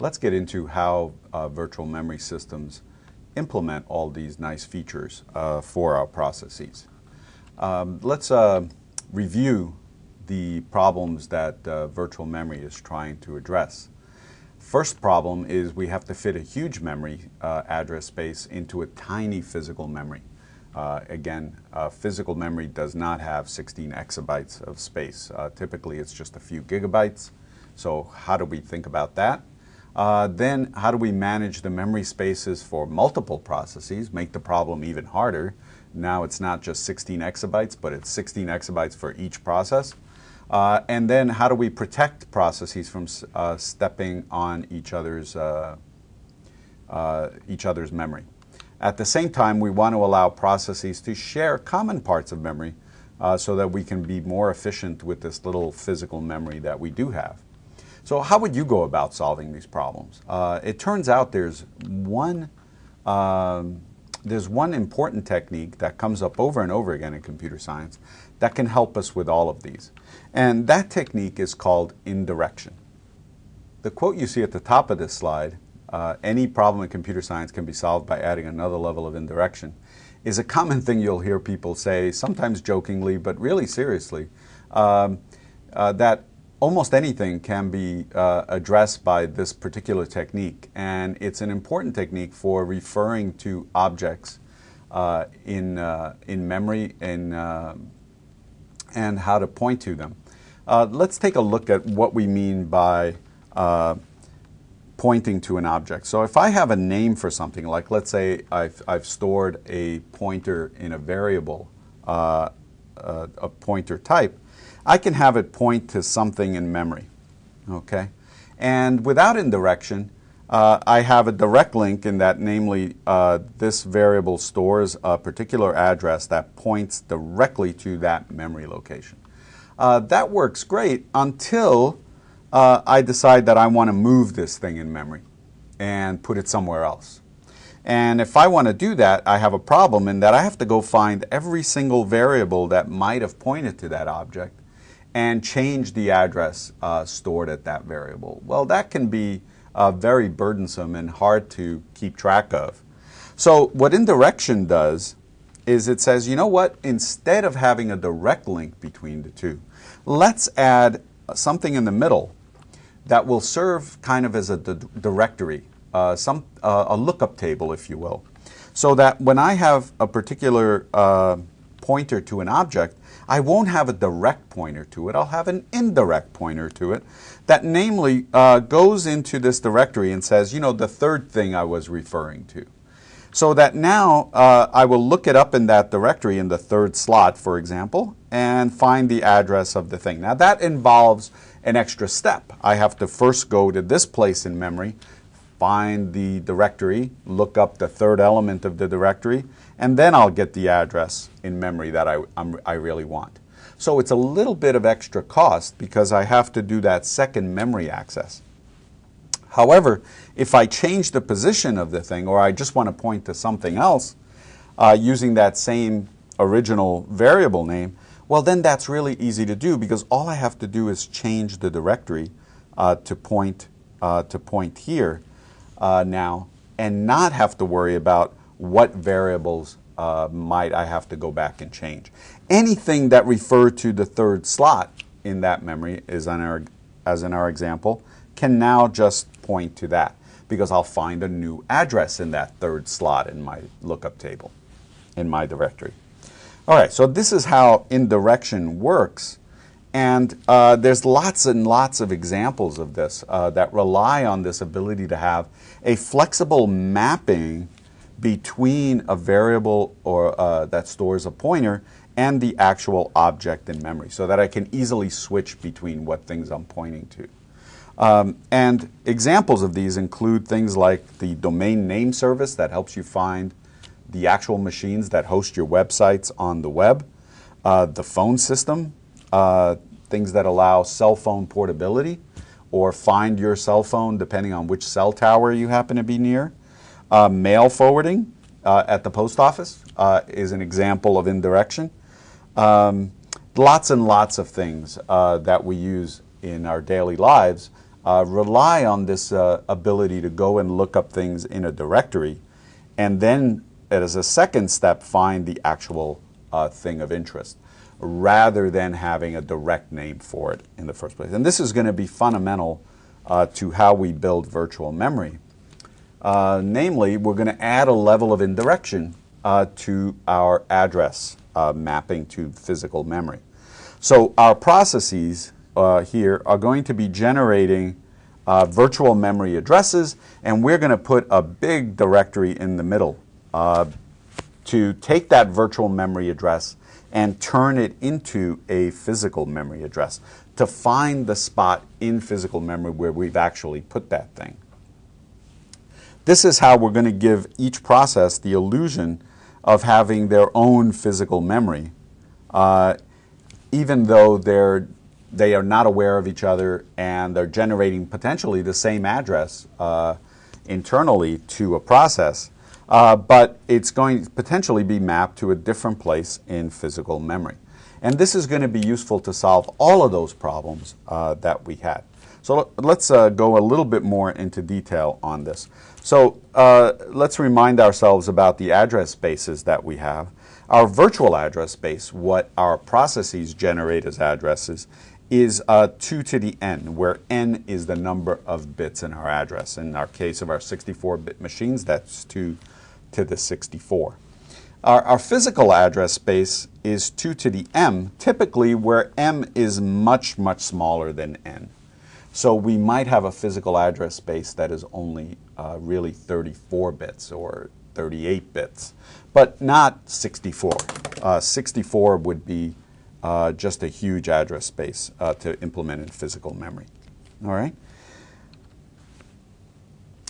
let's get into how uh, virtual memory systems implement all these nice features uh, for our processes. Um, let's uh, review the problems that uh, virtual memory is trying to address. First problem is we have to fit a huge memory uh, address space into a tiny physical memory. Uh, again, physical memory does not have 16 exabytes of space. typically, it's just a few gigabytes. So how do we think about that? Uh, then how do we manage the memory spaces for multiple processes, make the problem even harder? Now it's not just 16 exabytes, but it's 16 exabytes for each process. Uh, and then how do we protect processes from uh, stepping on each other's, uh, uh, each other's memory? At the same time, we want to allow processes to share common parts of memory uh, so that we can be more efficient with this little physical memory that we do have. So how would you go about solving these problems? Uh, it turns out there's one, um, there's one important technique that comes up over and over again in computer science that can help us with all of these. And that technique is called indirection. The quote you see at the top of this slide, uh, any problem in computer science can be solved by adding another level of indirection, is a common thing you'll hear people say, sometimes jokingly, but really seriously, um, uh, that almost anything can be uh, addressed by this particular technique, and it's an important technique for referring to objects uh, in, uh, in memory and, uh, and how to point to them. Uh, let's take a look at what we mean by uh, pointing to an object. So if I have a name for something, like let's say I've, I've stored a pointer in a variable, a pointer type, I can have it point to something in memory. Okay? And without indirection, uh, I have a direct link in that, namely, uh, this variable stores a particular address that points directly to that memory location. Uh, that works great until uh, I decide that I want to move this thing in memory and put it somewhere else. And if I want to do that, I have a problem in that I have to go find every single variable that might have pointed to that object and change the address uh, stored at that variable. Well, that can be uh, very burdensome and hard to keep track of. So what indirection does is it says, you know what, instead of having a direct link between the two, let's add something in the middle that will serve kind of as a directory, uh, some, uh, a lookup table, if you will. So that when I have a particular uh, pointer to an object, I won't have a direct pointer to it. I'll have an indirect pointer to it that namely uh, goes into this directory and says, you know, the third thing I was referring to. So that now uh, I will look it up in that directory in the third slot, for example, and find the address of the thing. Now that involves an extra step. I have to first go to this place in memory, find the directory, look up the third element of the directory, and then I'll get the address in memory that I, I'm, i really want. So it's a little bit of extra cost because I have to do that second memory access. However, if I change the position of the thing or I just want to point to something else uh, using that same original variable name, well then that's really easy to do because all I have to do is change the directory uh, to, point, uh, to point here uh, now and not have to worry about what variables uh, might I have to go back and change. Anything that refer to the third slot in that memory, is our, as in our example, can now just point to that because I'll find a new address in that third slot in my lookup table, in my directory. All right, so this is how indirection works. And uh, there's lots and lots of examples of this uh, that rely on this ability to have a flexible mapping between a variable or uh, that stores a pointer and the actual object in memory so that I can easily switch between what things I'm pointing to. Um, and examples of these include things like the domain name service that helps you find the actual machines that host your websites on the web, uh, the phone system, uh, things that allow cell phone portability or find your cell phone depending on which cell tower you happen to be near, uh, mail forwarding uh, at the post office uh, is an example of indirection. Um, lots and lots of things uh, that we use in our daily lives uh, rely on this uh, ability to go and look up things in a directory and then as a second step find the actual thing of interest rather than having a direct name for it in the first place. And this is going to be fundamental to how we build virtual memory. Uh, namely, we're going to add a level of indirection uh, to our address uh, mapping to physical memory. So our processes uh, here are going to be generating uh, virtual memory addresses, and we're going to put a big directory in the middle to take that virtual memory address and turn it into a physical memory address to find the spot in physical memory where we've actually put that thing. This is how we're going to give each process the illusion of having their own physical memory, uh, even though they're, they are not aware of each other and they're generating potentially the same address uh, internally to a process. Uh, but it's going to potentially be mapped to a different place in physical memory. And this is going to be useful to solve all of those problems uh, that we had. So let's uh, go a little bit more into detail on this. So uh, let's remind ourselves about the address spaces that we have. Our virtual address space, what our processes generate as addresses, is uh, 2 to the n, where n is the number of bits in our address. In our case of our 64-bit machines, that's 2 to the 64. Our, our, physical address space is 2 to the m, typically where m is much, much smaller than n. So we might have a physical address space that is only uh, really 34 bits or 38 bits, but not 64. Uh, 64 would be uh, just a huge address space uh, to implement in physical memory. All right?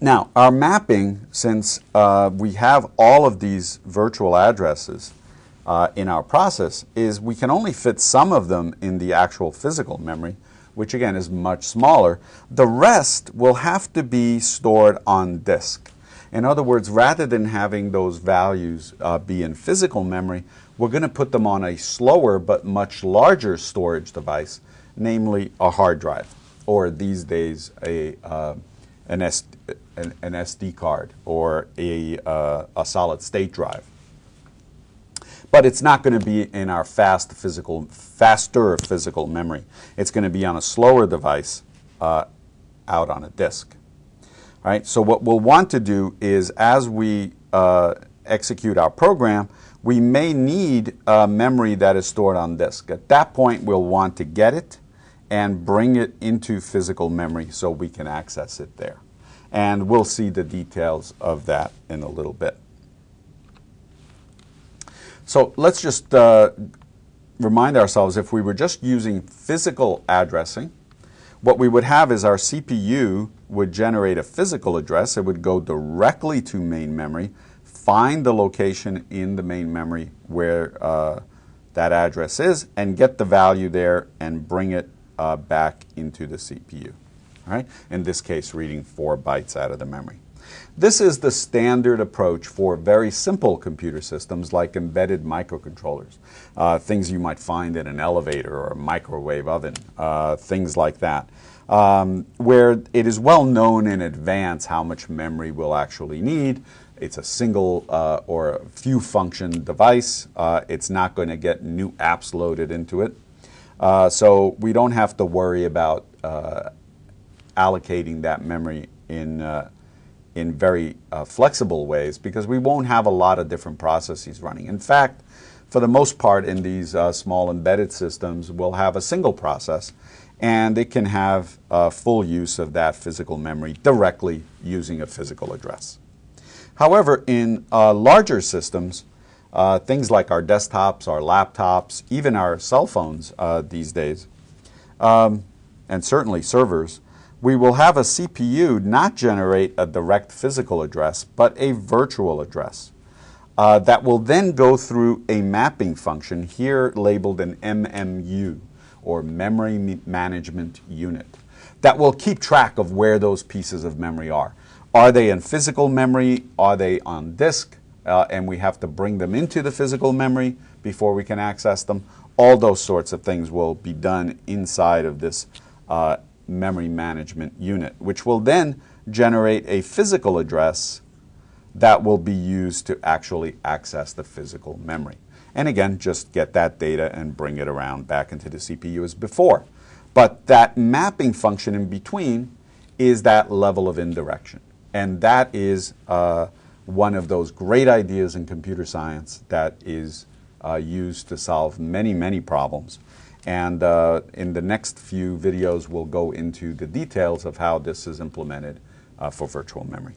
Now, our mapping, since uh, we have all of these virtual addresses uh, in our process, is we can only fit some of them in the actual physical memory, which again is much smaller. The rest will have to be stored on disk. In other words, rather than having those values uh, be in physical memory, we're going to put them on a slower but much larger storage device, namely a hard drive, or these days a uh, an, S, an, an, SD card or a, uh, a solid state drive. But it's not going to be in our fast physical, faster physical memory. It's going to be on a slower device uh, out on a disk. All right, so what we'll want to do is as we uh, execute our program, we may need memory that is stored on disk. At that point, we'll want to get it and bring it into physical memory so we can access it there. And we'll see the details of that in a little bit. So let's just uh, remind ourselves if we were just using physical addressing, what we would have is our CPU would generate a physical address. It would go directly to main memory, find the location in the main memory where uh, that address is, and get the value there and bring it uh, back into the CPU. Right? In this case, reading four bytes out of the memory. This is the standard approach for very simple computer systems like embedded microcontrollers, uh, things you might find in an elevator or a microwave oven, uh, things like that, um, where it is well known in advance how much memory we'll actually need. It's a single uh, or a few function device. Uh, it's not going to get new apps loaded into it. Uh, so we don't have to worry about uh, allocating that memory in, uh, in very uh, flexible ways because we won't have a lot of different processes running. In fact, for the most part in these uh, small embedded systems, we'll have a single process and it can have full use of that physical memory directly using a physical address. However, in larger systems, uh, things like our desktops, our laptops, even our cell phones uh, these days, um, and certainly servers, we will have a CPU not generate a direct physical address, but a virtual address. Uh, that will then go through a mapping function here labeled an MMU or Memory Management Unit that will keep track of where those pieces of memory are. Are they in physical memory? Are they on disk? uh, and we have to bring them into the physical memory before we can access them. All those sorts of things will be done inside of this uh, memory management unit, which will then generate a physical address that will be used to actually access the physical memory. And again, just get that data and bring it around back into the CPU as before. But that mapping function in between is that level of indirection. And that is uh, one of those great ideas in computer science that is uh, used to solve many, many problems. And uh, in the next few videos, we'll go into the details of how this is implemented uh, for virtual memory.